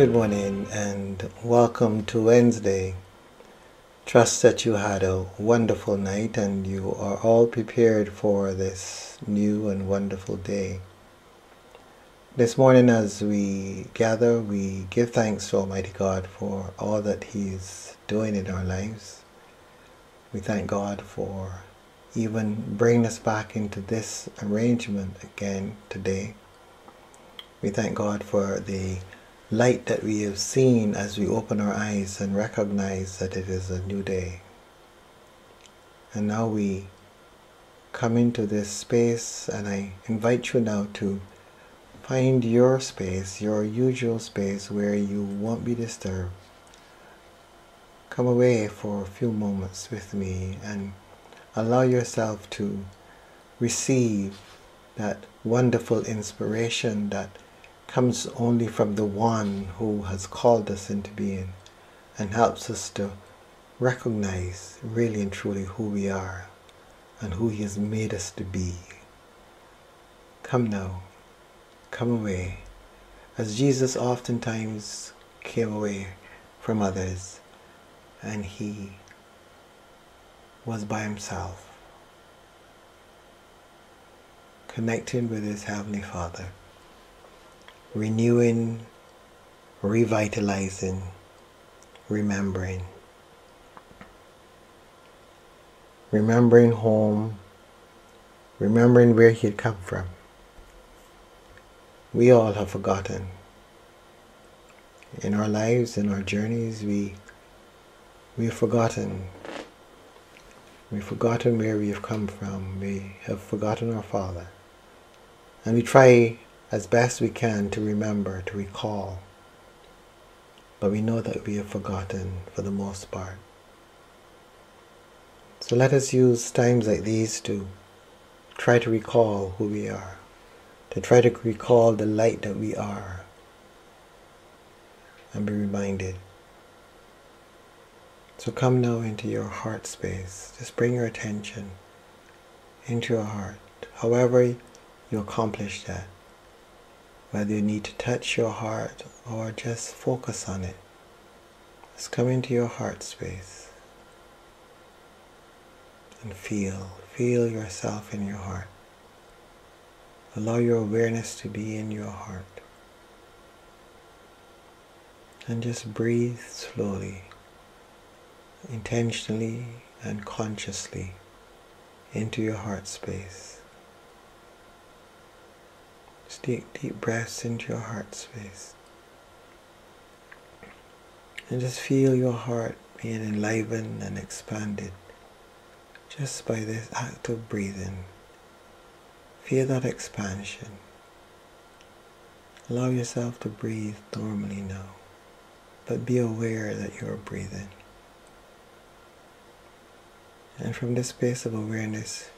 Good morning and welcome to Wednesday. Trust that you had a wonderful night and you are all prepared for this new and wonderful day. This morning, as we gather, we give thanks to Almighty God for all that He is doing in our lives. We thank God for even bringing us back into this arrangement again today. We thank God for the light that we have seen as we open our eyes and recognize that it is a new day. And now we come into this space, and I invite you now to find your space, your usual space where you won't be disturbed. Come away for a few moments with me and allow yourself to receive that wonderful inspiration that comes only from the one who has called us into being and helps us to recognize really and truly who we are and who He has made us to be. Come now, come away, as Jesus oftentimes came away from others and He was by Himself, connecting with His Heavenly Father renewing, revitalizing, remembering. Remembering home, remembering where he had come from. We all have forgotten. In our lives, in our journeys, we we've forgotten. We've forgotten where we have come from. We have forgotten our Father. And we try as best we can to remember, to recall. But we know that we have forgotten for the most part. So let us use times like these to try to recall who we are, to try to recall the light that we are, and be reminded. So come now into your heart space. Just bring your attention into your heart, however you accomplish that whether you need to touch your heart or just focus on it. Just come into your heart space and feel, feel yourself in your heart. Allow your awareness to be in your heart. And just breathe slowly, intentionally and consciously into your heart space. Just take deep breaths into your heart space. And just feel your heart being enlivened and expanded just by this act of breathing. Feel that expansion. Allow yourself to breathe normally now, but be aware that you're breathing. And from this space of awareness,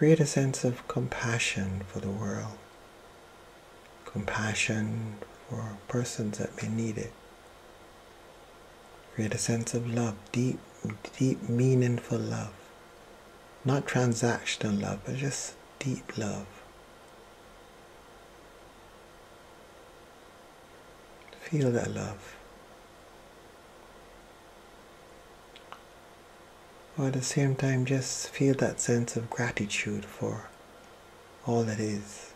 create a sense of compassion for the world, compassion for persons that may need it. Create a sense of love, deep, deep, meaningful love. Not transactional love, but just deep love. Feel that love. Or at the same time, just feel that sense of gratitude for all that is.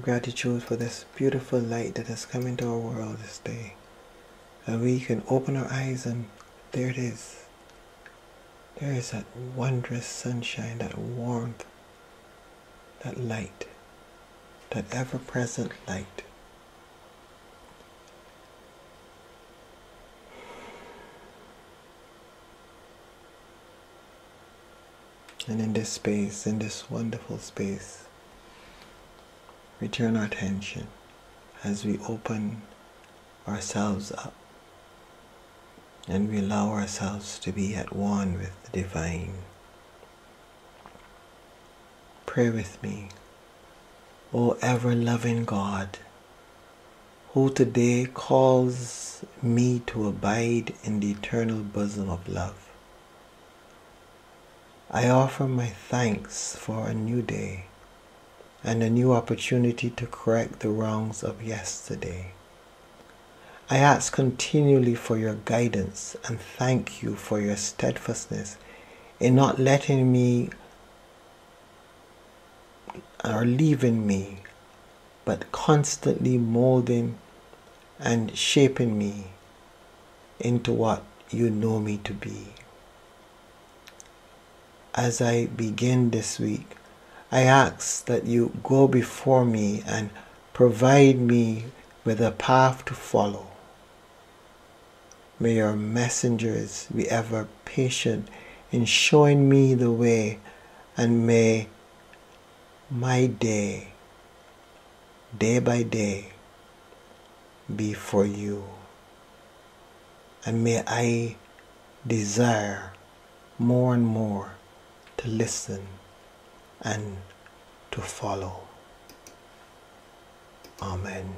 Gratitude for this beautiful light that has come into our world this day. And we can open our eyes and there it is. There is that wondrous sunshine, that warmth, that light, that ever present light. And in this space, in this wonderful space, we turn our attention as we open ourselves up and we allow ourselves to be at one with the divine. Pray with me, O ever loving God, who today calls me to abide in the eternal bosom of love. I offer my thanks for a new day, and a new opportunity to correct the wrongs of yesterday. I ask continually for your guidance and thank you for your steadfastness in not letting me or leaving me, but constantly molding and shaping me into what you know me to be. As I begin this week, I ask that you go before me and provide me with a path to follow. May your messengers be ever patient in showing me the way, and may my day, day by day, be for you. And may I desire more and more to listen and to follow. Amen.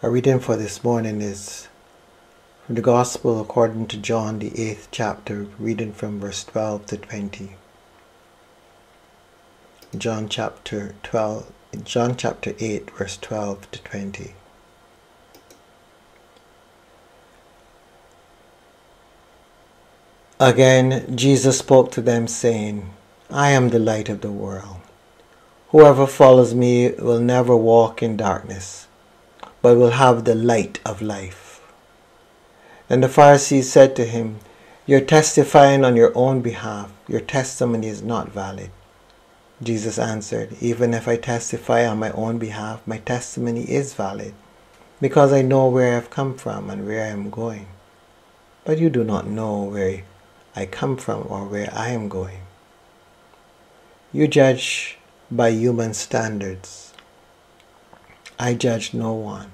Our reading for this morning is from the Gospel according to John, the 8th chapter, reading from verse 12 to 20. John chapter 12, John chapter 8, verse 12 to 20. Again, Jesus spoke to them, saying, I am the light of the world. Whoever follows me will never walk in darkness, but will have the light of life. And the Pharisees said to him, You're testifying on your own behalf. Your testimony is not valid. Jesus answered, Even if I testify on my own behalf, my testimony is valid, because I know where I have come from and where I am going. But you do not know where I come from or where I am going. You judge by human standards. I judge no one.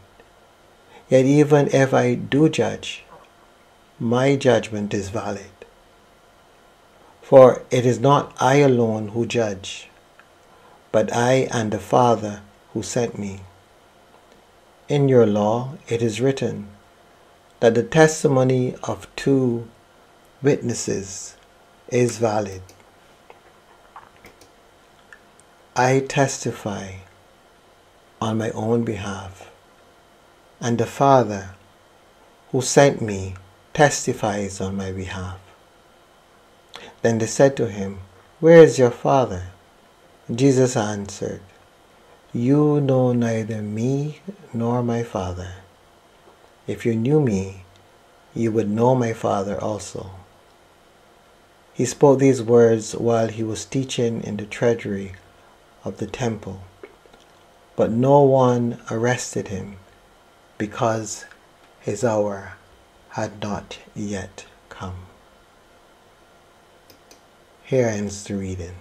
Yet even if I do judge, my judgment is valid. For it is not I alone who judge, but I and the Father who sent me. In your law it is written that the testimony of two witnesses is valid. I testify on my own behalf, and the Father who sent me testifies on my behalf. Then they said to him, Where is your Father? Jesus answered, You know neither me nor my Father. If you knew me, you would know my Father also. He spoke these words while he was teaching in the treasury of the temple, but no one arrested him because his hour had not yet come. Here ends the reading.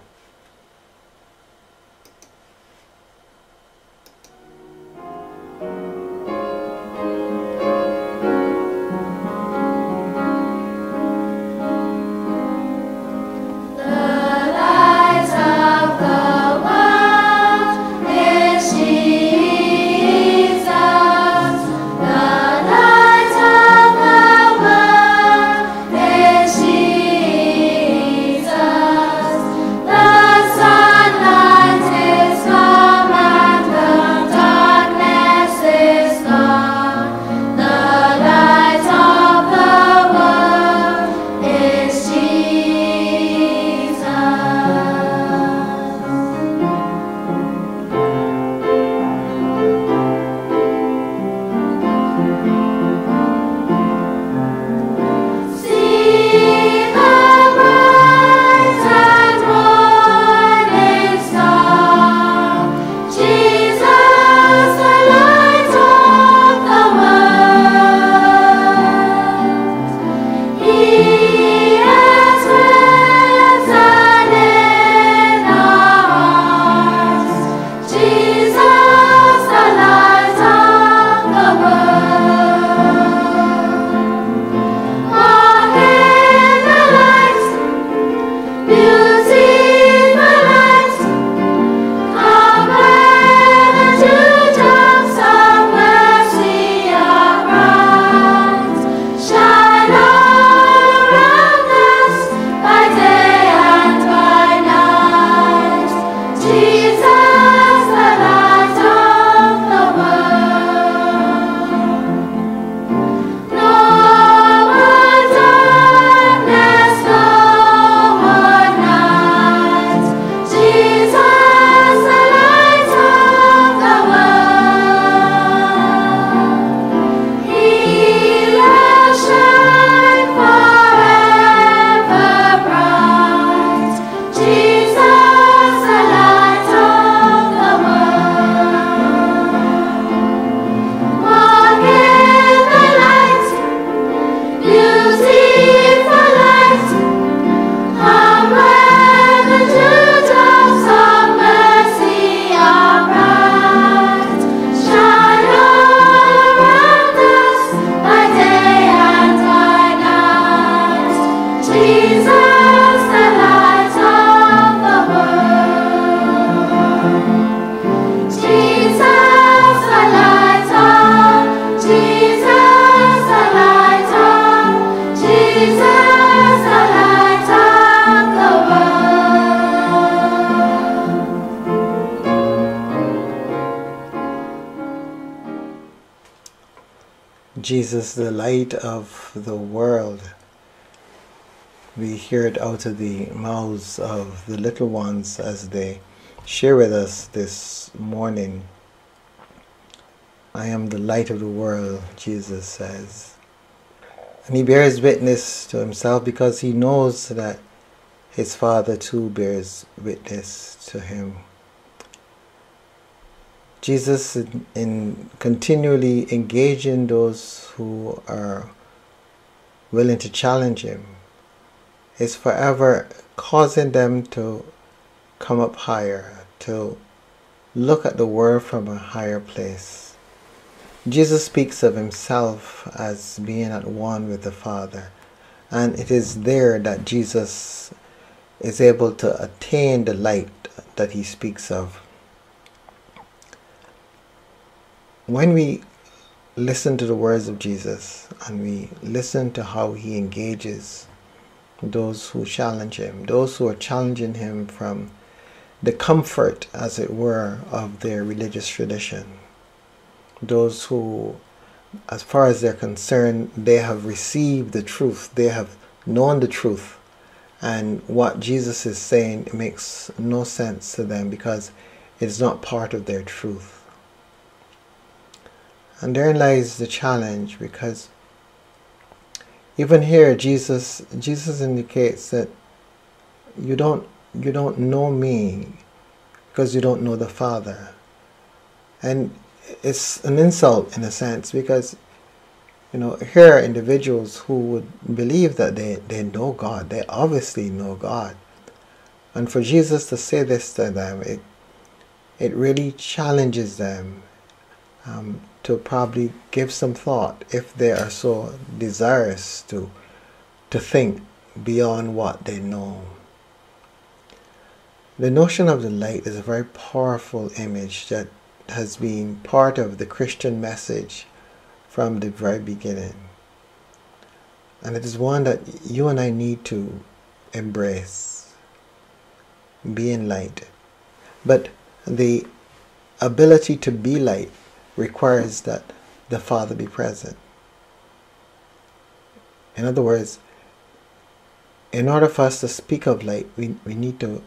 Jesus, the light of the world. We hear it out of the mouths of the little ones as they share with us this morning. I am the light of the world, Jesus says. And he bears witness to himself because he knows that his Father too bears witness to him. Jesus, in, in continually engaging those who are willing to challenge him, is forever causing them to come up higher, to look at the world from a higher place. Jesus speaks of himself as being at one with the Father, and it is there that Jesus is able to attain the light that he speaks of. When we listen to the words of Jesus and we listen to how he engages those who challenge him, those who are challenging him from the comfort, as it were, of their religious tradition, those who, as far as they're concerned, they have received the truth, they have known the truth, and what Jesus is saying makes no sense to them because it's not part of their truth. And therein lies the challenge because even here Jesus Jesus indicates that you don't you don't know me because you don't know the Father. And it's an insult in a sense because you know, here are individuals who would believe that they, they know God. They obviously know God. And for Jesus to say this to them, it, it really challenges them um, to probably give some thought if they are so desirous to, to think beyond what they know. The notion of the light is a very powerful image that has been part of the Christian message from the very beginning. And it is one that you and I need to embrace, be in light. But the ability to be light requires that the Father be present. In other words, in order for us to speak of light, we, we need to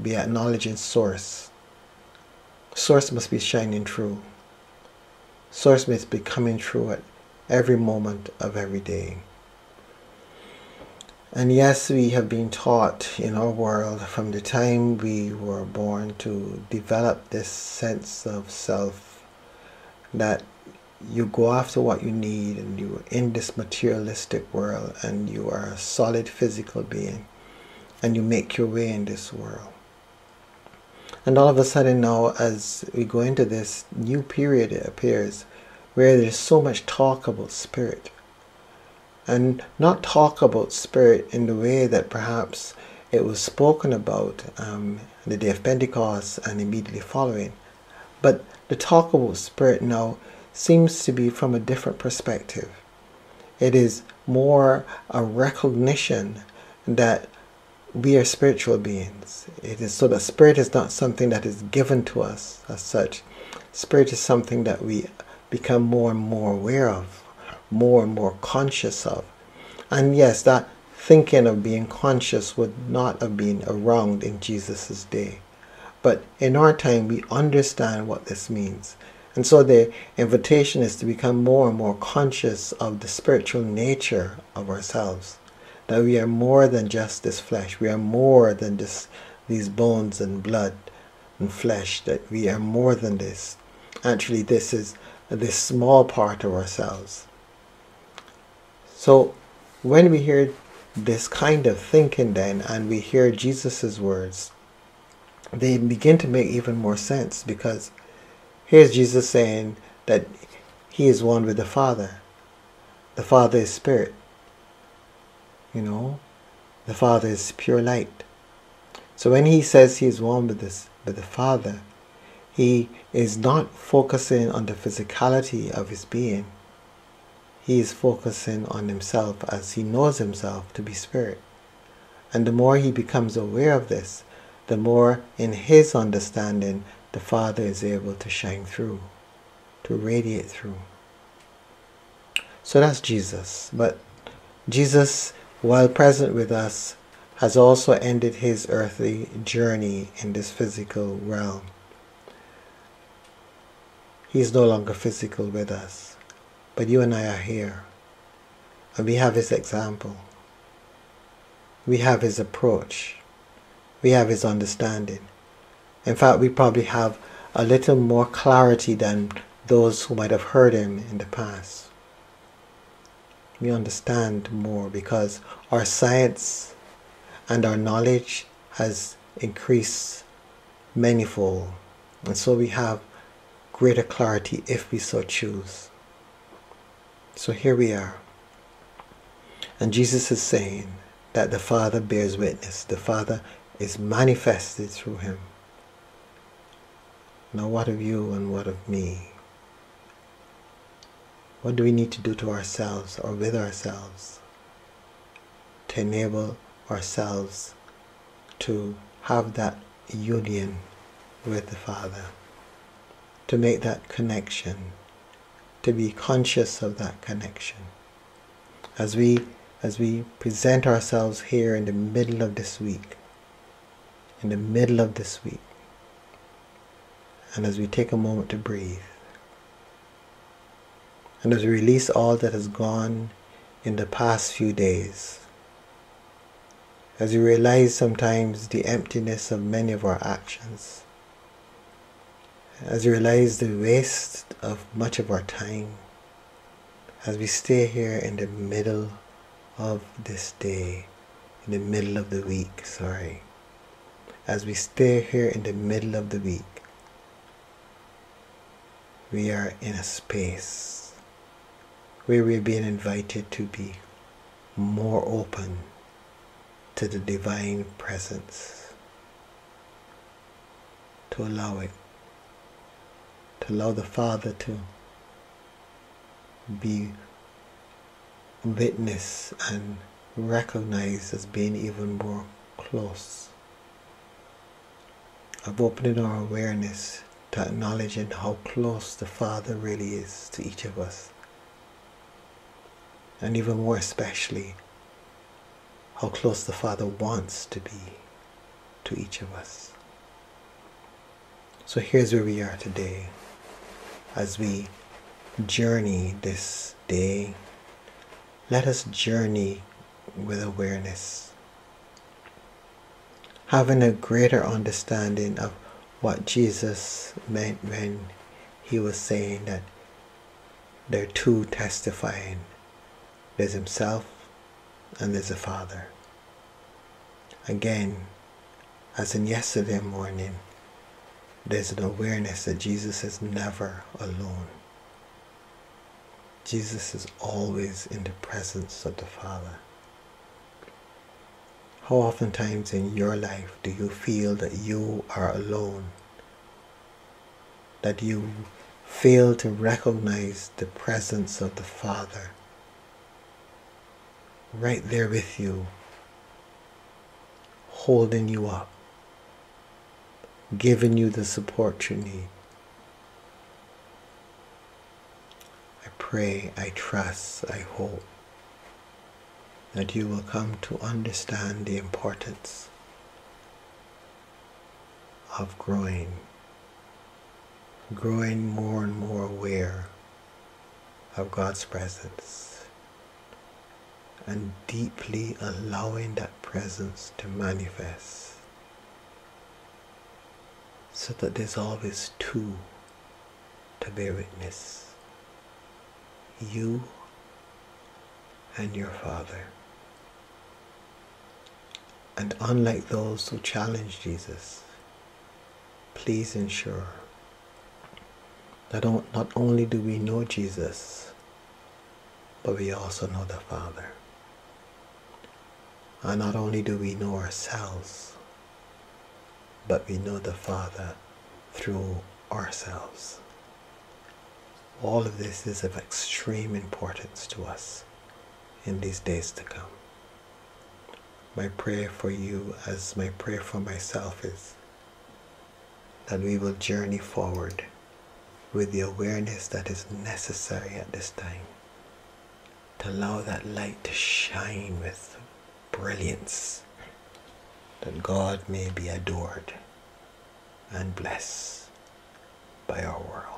be acknowledging source. Source must be shining through. Source must be coming through at every moment of every day. And yes, we have been taught in our world from the time we were born to develop this sense of self that you go after what you need and you're in this materialistic world and you are a solid physical being and you make your way in this world. And all of a sudden now, as we go into this new period, it appears, where there's so much talk about spirit. And not talk about spirit in the way that perhaps it was spoken about um, the day of Pentecost and immediately following. But the talk about spirit now seems to be from a different perspective. It is more a recognition that we are spiritual beings. It is so that spirit is not something that is given to us as such. Spirit is something that we become more and more aware of, more and more conscious of. And yes, that thinking of being conscious would not have been around in Jesus' day. But in our time, we understand what this means. And so the invitation is to become more and more conscious of the spiritual nature of ourselves that we are more than just this flesh. We are more than just these bones and blood and flesh, that we are more than this. Actually, this is this small part of ourselves. So, when we hear this kind of thinking, then, and we hear Jesus' words, they begin to make even more sense because here's Jesus saying that he is one with the Father. The Father is spirit. You know, the Father is pure light. So when he says he is one with this with the Father, he is not focusing on the physicality of his being. He is focusing on himself as he knows himself to be spirit. And the more he becomes aware of this, the more in his understanding the Father is able to shine through, to radiate through. So that's Jesus. But Jesus, while present with us, has also ended his earthly journey in this physical realm. He is no longer physical with us, but you and I are here. And we have his example. We have his approach. We have his understanding. In fact, we probably have a little more clarity than those who might have heard him in the past. We understand more because our science and our knowledge has increased manifold. And so we have greater clarity if we so choose. So here we are. And Jesus is saying that the Father bears witness. The Father is manifested through him. Now, what of you and what of me? What do we need to do to ourselves or with ourselves to enable ourselves to have that union with the Father, to make that connection, to be conscious of that connection. As we as we present ourselves here in the middle of this week, in the middle of this week, and as we take a moment to breathe, and as we release all that has gone in the past few days, as we realize sometimes the emptiness of many of our actions, as we realize the waste of much of our time, as we stay here in the middle of this day, in the middle of the week, sorry, as we stay here in the middle of the week, we are in a space where we're being invited to be more open to the divine presence, to allow it, to allow the Father to be witness and recognized as being even more close. Of opening our awareness to acknowledging how close the Father really is to each of us. And even more especially, how close the Father wants to be to each of us. So here's where we are today as we journey this day. Let us journey with awareness, having a greater understanding of what Jesus meant when he was saying that there are two testifying there's himself and there's a Father. Again, as in yesterday morning, there's an awareness that Jesus is never alone. Jesus is always in the presence of the Father. How oftentimes in your life do you feel that you are alone? That you fail to recognize the presence of the Father right there with you, holding you up, giving you the support you need. I pray, I trust, I hope that you will come to understand the importance of growing, growing more and more aware of God's presence and deeply allowing that presence to manifest so that there's always two to bear witness. You and your Father. And unlike those who challenge Jesus, please ensure that not only do we know Jesus, but we also know the Father. And not only do we know ourselves, but we know the Father through ourselves. All of this is of extreme importance to us in these days to come. My prayer for you, as my prayer for myself, is that we will journey forward with the awareness that is necessary at this time to allow that light to shine with brilliance, that God may be adored and blessed by our world.